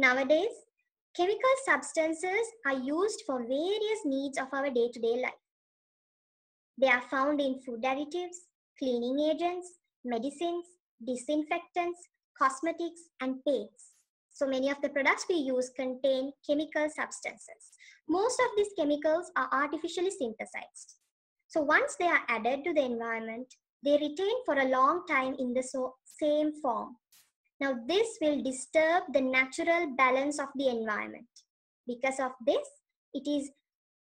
Nowadays, chemical substances are used for various needs of our day-to-day -day life. They are found in food additives, cleaning agents, medicines, disinfectants, cosmetics, and paints. So many of the products we use contain chemical substances. Most of these chemicals are artificially synthesized. So once they are added to the environment, they retain for a long time in the so same form. Now this will disturb the natural balance of the environment. Because of this, it is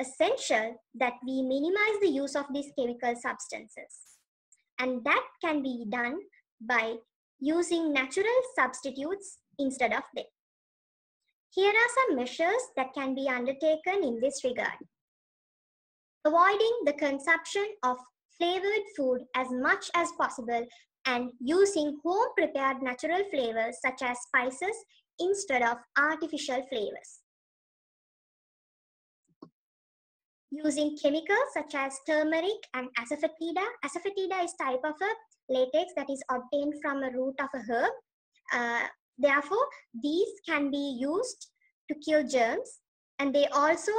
essential that we minimize the use of these chemical substances. And that can be done by using natural substitutes instead of them. Here are some measures that can be undertaken in this regard. Avoiding the consumption of flavored food as much as possible and using home prepared natural flavors such as spices instead of artificial flavors. Using chemicals such as turmeric and asafoetida. Asafoetida is type of a latex that is obtained from a root of a herb. Uh, therefore, these can be used to kill germs and they also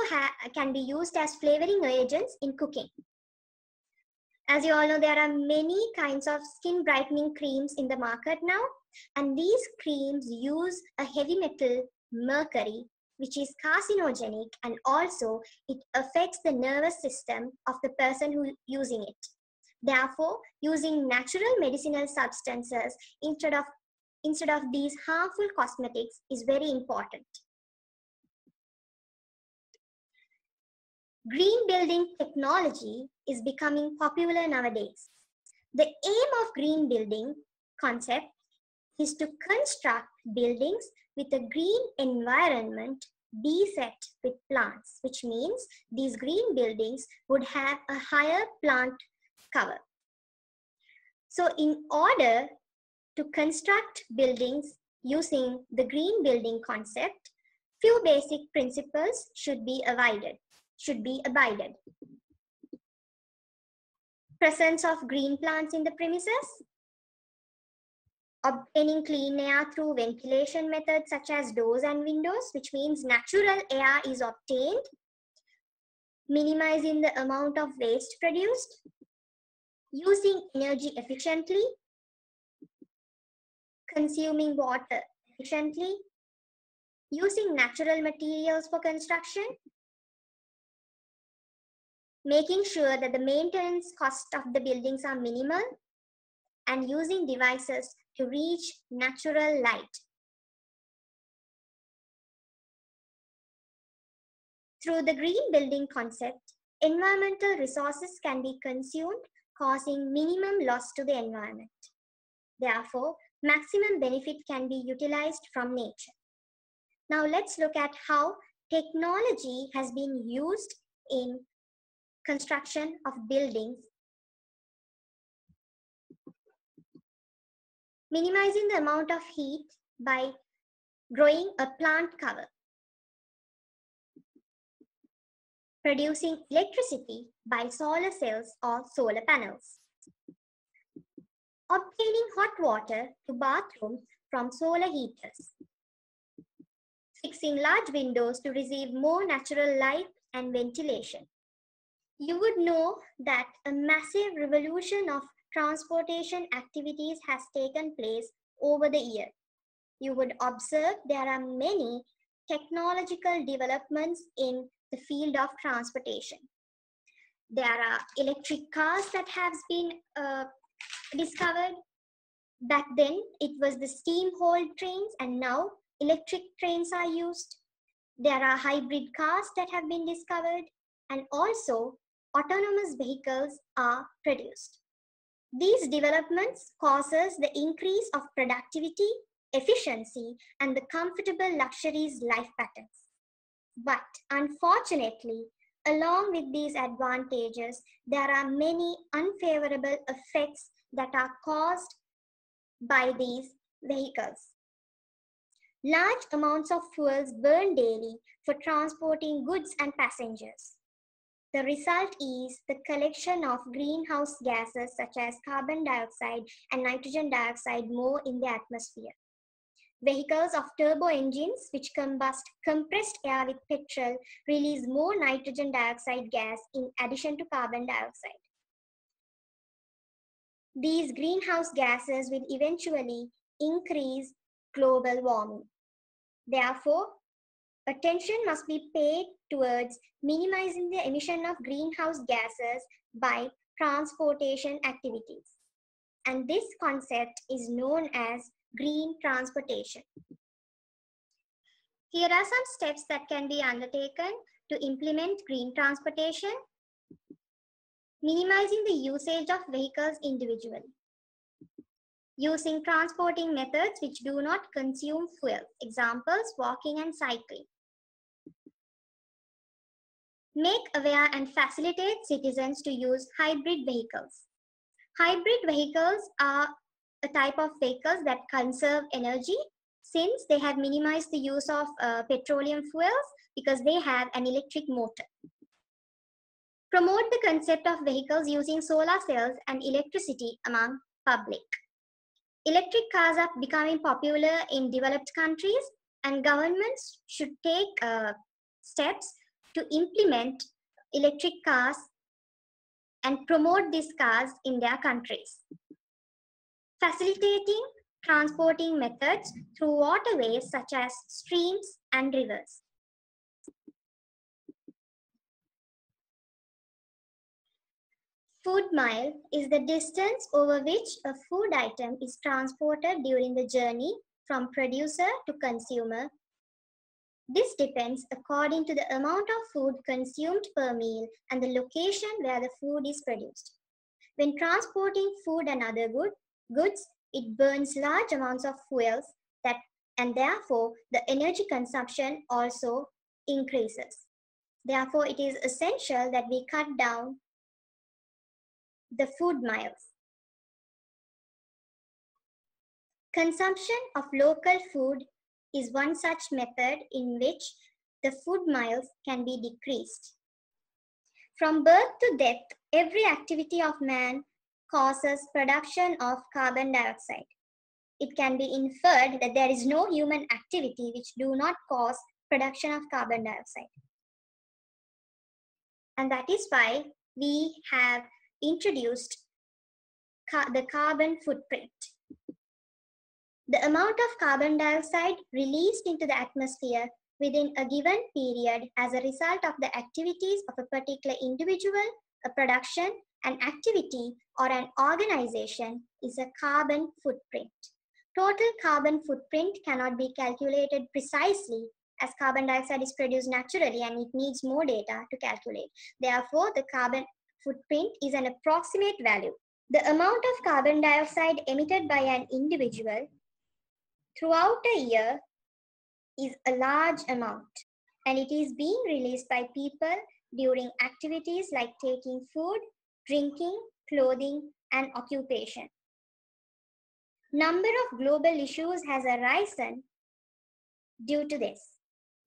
can be used as flavoring agents in cooking. As you all know, there are many kinds of skin brightening creams in the market now. And these creams use a heavy metal, mercury, which is carcinogenic and also it affects the nervous system of the person who using it. Therefore, using natural medicinal substances instead of, instead of these harmful cosmetics is very important. Green building technology is becoming popular nowadays. The aim of green building concept is to construct buildings with a green environment beset with plants, which means these green buildings would have a higher plant cover. So in order to construct buildings using the green building concept, few basic principles should be avoided should be abided. Presence of green plants in the premises. Obtaining clean air through ventilation methods such as doors and windows, which means natural air is obtained. Minimizing the amount of waste produced. Using energy efficiently. Consuming water efficiently. Using natural materials for construction making sure that the maintenance cost of the buildings are minimal, and using devices to reach natural light. Through the green building concept, environmental resources can be consumed, causing minimum loss to the environment. Therefore, maximum benefit can be utilized from nature. Now let's look at how technology has been used in construction of buildings, minimizing the amount of heat by growing a plant cover, producing electricity by solar cells or solar panels, obtaining hot water to bathrooms from solar heaters, fixing large windows to receive more natural light and ventilation, you would know that a massive revolution of transportation activities has taken place over the year. You would observe there are many technological developments in the field of transportation. There are electric cars that have been uh, discovered. Back then, it was the steam hauled trains and now electric trains are used. There are hybrid cars that have been discovered and also autonomous vehicles are produced. These developments causes the increase of productivity, efficiency, and the comfortable luxuries life patterns. But unfortunately, along with these advantages, there are many unfavorable effects that are caused by these vehicles. Large amounts of fuels burn daily for transporting goods and passengers. The result is the collection of greenhouse gases such as carbon dioxide and nitrogen dioxide more in the atmosphere. Vehicles of turbo engines which combust compressed air with petrol release more nitrogen dioxide gas in addition to carbon dioxide. These greenhouse gases will eventually increase global warming. Therefore, attention must be paid towards minimizing the emission of greenhouse gases by transportation activities. And this concept is known as green transportation. Here are some steps that can be undertaken to implement green transportation. Minimizing the usage of vehicles individually. Using transporting methods which do not consume fuel. Examples, walking and cycling. Make aware and facilitate citizens to use hybrid vehicles. Hybrid vehicles are a type of vehicles that conserve energy since they have minimized the use of uh, petroleum fuels because they have an electric motor. Promote the concept of vehicles using solar cells and electricity among public. Electric cars are becoming popular in developed countries and governments should take uh, steps to implement electric cars and promote these cars in their countries facilitating transporting methods through waterways such as streams and rivers. Food mile is the distance over which a food item is transported during the journey from producer to consumer. This depends according to the amount of food consumed per meal and the location where the food is produced. When transporting food and other good, goods, it burns large amounts of fuels that and therefore the energy consumption also increases. Therefore, it is essential that we cut down the food miles. Consumption of local food is one such method in which the food miles can be decreased. From birth to death, every activity of man causes production of carbon dioxide. It can be inferred that there is no human activity which do not cause production of carbon dioxide. And that is why we have introduced ca the carbon footprint. The amount of carbon dioxide released into the atmosphere within a given period as a result of the activities of a particular individual, a production, an activity or an organization is a carbon footprint. Total carbon footprint cannot be calculated precisely as carbon dioxide is produced naturally and it needs more data to calculate. Therefore, the carbon footprint is an approximate value. The amount of carbon dioxide emitted by an individual throughout a year is a large amount and it is being released by people during activities like taking food, drinking, clothing, and occupation. Number of global issues has arisen due to this.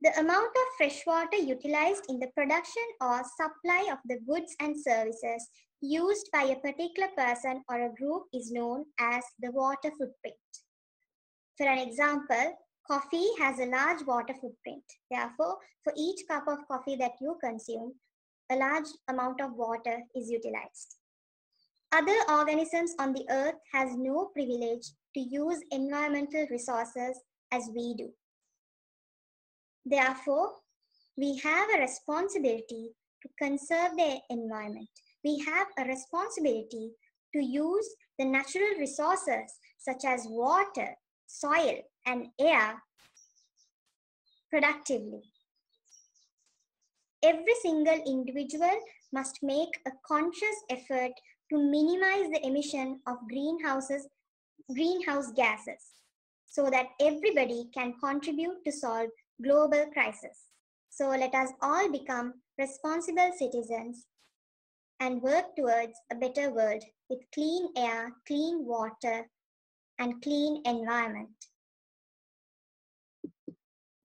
The amount of fresh water utilized in the production or supply of the goods and services used by a particular person or a group is known as the water footprint. For an example, coffee has a large water footprint. Therefore, for each cup of coffee that you consume, a large amount of water is utilized. Other organisms on the earth has no privilege to use environmental resources as we do. Therefore, we have a responsibility to conserve the environment. We have a responsibility to use the natural resources such as water, soil, and air productively every single individual must make a conscious effort to minimize the emission of greenhouses, greenhouse gases so that everybody can contribute to solve global crisis. So let us all become responsible citizens and work towards a better world with clean air, clean water, and clean environment.